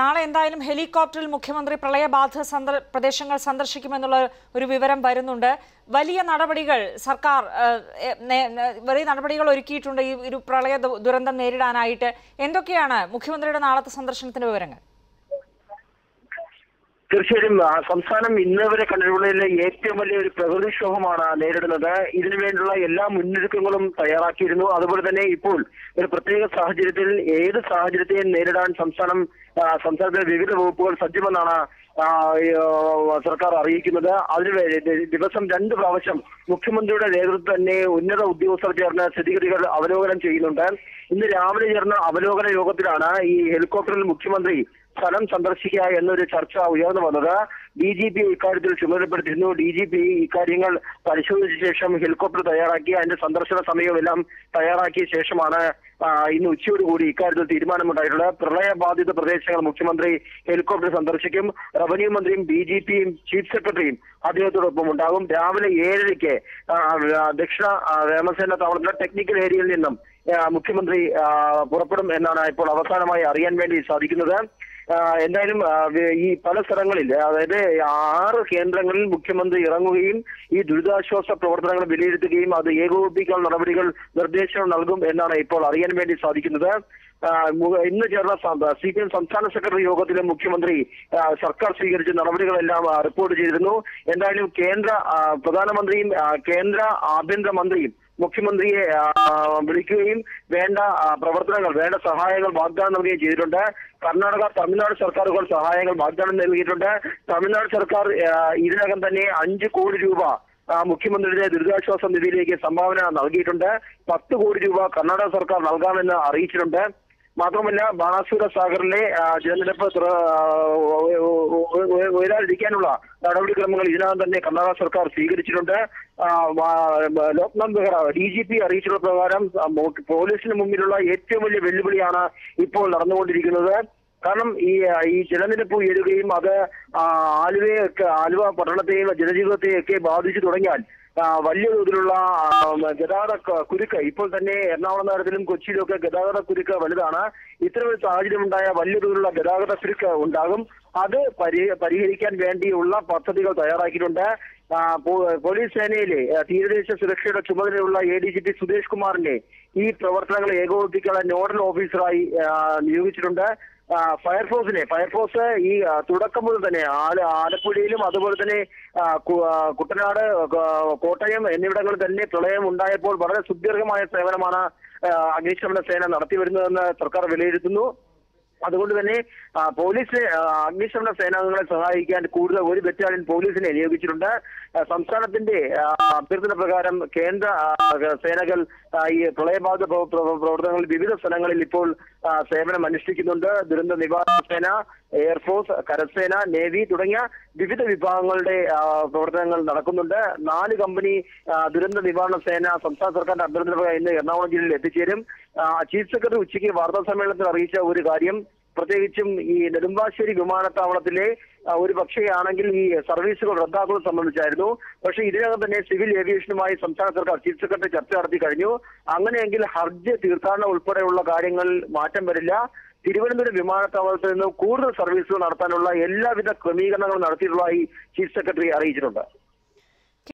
നാളെ എന്തായാലും ഹെലികോപ്റ്ററിൽ മുഖ്യമന്ത്രി പ്രളയബാധിത സന്ദർ പ്രദേശങ്ങൾ സന്ദർശിക്കുമെന്നുള്ള ഒരു വിവരം വരുന്നുണ്ട്. വലിയ നടപടികൾ സർക്കാർ വലിയ നടപടികൾ ഒരുക്കിയിട്ടുണ്ട് ഈ ഒരു പ്രളയ ദുരന്തം നേരിടാനായിട്ട്. എന്തൊക്കെയാണ് മുഖ്യമന്ത്രിയുടെ നാളത്തെ സന്ദർശനത്തിന്റെ വിവരങ്ങൾ? തീർച്ചയായും സംസ്ഥാനം ഇന്ന് വരെ ഏറ്റവും വലിയ ഒരു പ്രകൃതിക്ഷോഭമാണ് നേരിടുന്നത്. ഇതിനു വേണ്ടിയുള്ള എല്ലാ മുന്നൊരുക്കങ്ങളും തയ്യാറാക്കിയിരുന്നു. അതുപോലെ തന്നെ ഇപ്പോൾ ഒരു പ്രത്യേക സാഹചര്യത്തിൽ ഏത് സാഹചര്യത്തെയും നേരിടാൻ സംസ്ഥാനം സംസ്ഥാനത്തിലെ വിവിധ വകുപ്പുകൾ സജ്ജമെന്നാണ് സർക്കാർ അറിയിക്കുന്നത്. അതിന് ദിവസം രണ്ട് പ്രാവശ്യം മുഖ്യമന്ത്രിയുടെ നേതൃത്വത്തിൽ തന്നെ ഉന്നത ഉദ്യോഗസ്ഥർ ചേർന്ന് സ്ഥിതിഗതികൾ അവലോകനം ചെയ്യുന്നുണ്ട്. ഇന്ന് രാവിലെ ചേർന്ന അവലോകന യോഗത്തിലാണ് ഈ ഹെലികോപ്റ്ററിൽ മുഖ്യമന്ത്രി സ്ഥലം സന്ദർശിക്കുക എന്നൊരു ചർച്ച ഉയർന്നു വന്നത് ഡി ജി പി ഇക്കാര്യത്തിൽ ചുമതലപ്പെടുത്തിയിരുന്നു. ഡി ജി പി ഇക്കാര്യങ്ങൾ പരിശോധിച്ച ശേഷം ഹെലികോപ്റ്റർ തയ്യാറാക്കി അതിന്റെ സന്ദർശന സമയമെല്ലാം തയ്യാറാക്കിയ ശേഷമാണ് ഇന്ന് ഉച്ചയോടുകൂടി ഇക്കാര്യത്തിൽ തീരുമാനമുണ്ടായിട്ടുള്ളത്. പ്രളയബാധിത പ്രദേശങ്ങൾ മുഖ്യമന്ത്രി ഹെലികോപ്റ്റർ സന്ദർശിക്കും. റവന്യൂ മന്ത്രിയും ഡി ജി പിയും ചീഫ് സെക്രട്ടറിയും അദ്ദേഹത്തോടൊപ്പം ഉണ്ടാകും. രാവിലെ ഏഴരയ്ക്ക് ദക്ഷിണ വ്യോമസേന താവളത്തിലെ ടെക്നിക്കൽ ഏരിയയിൽ നിന്നും മുഖ്യമന്ത്രി പുറപ്പെടും എന്നാണ് ഇപ്പോൾ അവസാനമായി അറിയാൻ വേണ്ടി സാധിക്കുന്നത്. എന്തായാലും ഈ പല സ്ഥലങ്ങളിൽ അതായത് ആറ് കേന്ദ്രങ്ങളിൽ മുഖ്യമന്ത്രി ഇറങ്ങുകയും ഈ ദുരിതാശ്വാസ പ്രവർത്തനങ്ങൾ വിലയിരുത്തുകയും അത് ഏകോപിപ്പിക്കാനുള്ള നടപടികൾ നിർദ്ദേശങ്ങൾ നൽകും എന്നാണ് ഇപ്പോൾ അറിയാൻ വേണ്ടി സാധിക്കുന്നത്. ഇന്ന് ചേർന്ന സി പി എം സംസ്ഥാന സെക്രട്ടറി യോഗത്തിലെ മുഖ്യമന്ത്രി സർക്കാർ സ്വീകരിച്ച നടപടികളെല്ലാം റിപ്പോർട്ട് ചെയ്തിരുന്നു. എന്തായാലും കേന്ദ്ര പ്രധാനമന്ത്രിയും കേന്ദ്ര ആഭ്യന്തര മന്ത്രിയും മുഖ്യമന്ത്രിയെ വിളിക്കുകയും വേണ്ട പ്രവർത്തനങ്ങൾ വേണ്ട സഹായങ്ങൾ വാഗ്ദാനം നൽകുകയും ചെയ്തിട്ടുണ്ട്. കർണാടക തമിഴ്നാട് സർക്കാരുകൾ സഹായങ്ങൾ വാഗ്ദാനം നൽകിയിട്ടുണ്ട്. തമിഴ്നാട് സർക്കാർ ഇതിനകം തന്നെ അഞ്ച് കോടി രൂപ മുഖ്യമന്ത്രിയുടെ ദുരിതാശ്വാസ നിധിയിലേക്ക് സംഭാവന നൽകിയിട്ടുണ്ട്. പത്ത് കോടി രൂപ കർണാടക സർക്കാർ നൽകാമെന്ന് അറിയിച്ചിട്ടുണ്ട്. മാത്രമല്ല ബാണാസുര സാഗറിലെ ജലനിരപ്പ് ഉയരാതിരിക്കാനുള്ള നടപടിക്രമങ്ങൾ ഇതിനകം തന്നെ കർണാടക സർക്കാർ സ്വീകരിച്ചിട്ടുണ്ട്. Loknath Behera D G P അറിയിച്ചുള്ള പ്രകാരം പോലീസിന് മുമ്പിലുള്ള ഏറ്റവും വലിയ വെല്ലുവിളിയാണ് ഇപ്പോൾ നടന്നുകൊണ്ടിരിക്കുന്നത്. കാരണം ഈ ഈ ജലനിരപ്പ് ഉയരുകയും അത് ആലുവയൊക്കെ ആലുവ പട്ടണത്തെയും ജനജീവിതത്തെയൊക്കെ ബാധിച്ചു തുടങ്ങിയാൽ വലിയ തോതിലുള്ള ഗതാഗത കുരുക്ക്. ഇപ്പോൾ തന്നെ എറണാകുളം നഗരത്തിലും കൊച്ചിയിലും ഒക്കെ ഗതാഗത കുരുക്ക് വലുതാണ്. ഇത്തരമൊരു സാഹചര്യം ഉണ്ടായ വലിയ തോതിലുള്ള ഗതാഗത കുരുക്ക് ഉണ്ടാകും. അത് പരി പരിഹരിക്കാൻ വേണ്ടിയുള്ള പദ്ധതികൾ തയ്യാറാക്കിയിട്ടുണ്ട്. പോലീസ് സേനയിലെ തീരദേശ സുരക്ഷയുടെ ചുമതലയുള്ള A D G P Suresh കുമാറിനെ ഈ പ്രവർത്തനങ്ങൾ ഏകോപിപ്പിക്കാനുള്ള നോഡൽ ഓഫീസറായി നിയോഗിച്ചിട്ടുണ്ട്. ഫയർഫോഴ്സിനെ ഫയർഫോഴ്സ് ഈ തുടക്കം മുതൽ തന്നെ ആല- ആലപ്പുഴയിലും അതുപോലെ തന്നെ കുട്ടനാട് കോട്ടയം എന്നിവിടങ്ങളിൽ തന്നെ പ്രളയം ഉണ്ടായപ്പോൾ വളരെ സുദീർഘമായ സേവനമാണ് അഗ്നിശമന സേന നടത്തി വരുന്നതെന്ന് സർക്കാർ വിലയിരുത്തുന്നു. അതുകൊണ്ട് തന്നെ പോലീസ് അഗ്നിശമന സേനാംഗങ്ങളെ സഹായിക്കാൻ കൂടുതൽ ഒരു ബറ്റാലിയൻ പോലീസിനെ നിയോഗിച്ചിട്ടുണ്ട്. സംസ്ഥാനത്തിന്റെ അഭ്യർത്ഥന പ്രകാരം കേന്ദ്ര സേനകൾ ഈ പ്രളയബാധിത പ്രവ- പ്രവ- പ്രവർത്തനങ്ങളിൽ വിവിധ സ്ഥലങ്ങളിൽ ഇപ്പോൾ സേവനം അനുഷ്ഠിക്കുന്നുണ്ട്. ദുരന്ത നിവാരണ സേന എയർഫോഴ്സ് കരസേന നേവി തുടങ്ങിയ വിവിധ വിഭാഗങ്ങളുടെ പ്രവർത്തനങ്ങൾ നടക്കുന്നുണ്ട്. നാല് കമ്പനി ദുരന്ത നിവാരണ സേന സംസ്ഥാന സർക്കാരിന്റെ അഭ്യർത്ഥന ഇന്ന് എറണാകുളം ജില്ലയിൽ എത്തിച്ചേരും. ചീഫ് സെക്രട്ടറി ഉച്ചയ്ക്ക് വാർത്താ സമ്മേളനത്തിൽ അറിയിച്ച ഒരു കാര്യം പ്രത്യേകിച്ചും ഈ നെടുമ്പാശ്ശേരി വിമാനത്താവളത്തിലെ ഒരു പക്ഷേയാണെങ്കിൽ ഈ സർവീസുകൾ റദ്ദാക്കുന്നത് സംബന്ധിച്ചായിരുന്നു. പക്ഷേ ഇതിനകം തന്നെ സിവിൽ ഏവിയേഷനുമായി സംസ്ഥാന സർക്കാർ ചീഫ് സെക്രട്ടറി ചർച്ച നടത്തി കഴിഞ്ഞു. അങ്ങനെയെങ്കിൽ ഹർജ് തീർത്ഥാടനം ഉൾപ്പെടെയുള്ള കാര്യങ്ങൾ മാറ്റം വരില്ല. തിരുവനന്തപുരം വിമാനത്താവളത്തിൽ നിന്ന് കൂടുതൽ സർവീസുകൾ നടത്താനുള്ള എല്ലാവിധ ക്രമീകരണങ്ങളും നടത്തിയിട്ടുള്ളതായി ചീഫ് സെക്രട്ടറി അറിയിച്ചിട്ടുണ്ട്.